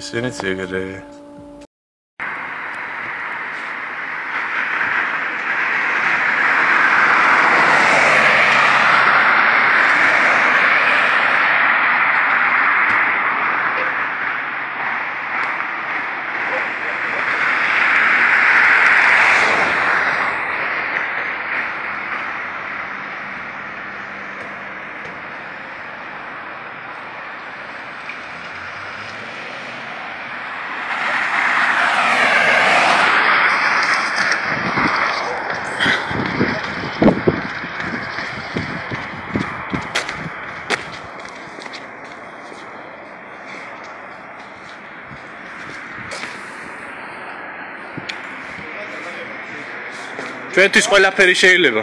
As soon it you. ჩვენთვის ყველაფერი შეიძლება